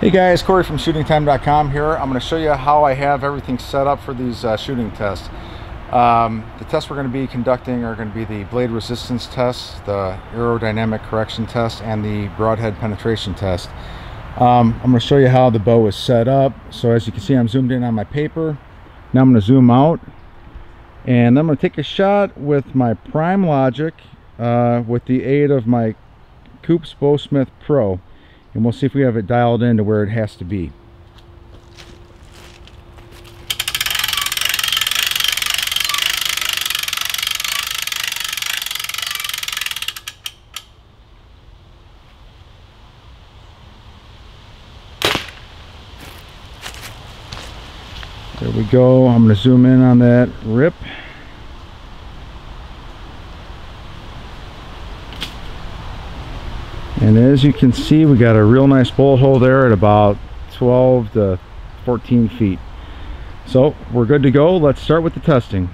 Hey guys, Corey from shootingtime.com here. I'm going to show you how I have everything set up for these uh, shooting tests. Um, the tests we're going to be conducting are going to be the blade resistance test, the aerodynamic correction test, and the broadhead penetration test. Um, I'm going to show you how the bow is set up. So as you can see, I'm zoomed in on my paper. Now I'm going to zoom out. And I'm going to take a shot with my Prime Logic uh, with the aid of my Coops Bowsmith Pro and we'll see if we have it dialed in to where it has to be. There we go. I'm going to zoom in on that rip. And as you can see we got a real nice bolt hole there at about 12 to 14 feet. So we're good to go. Let's start with the testing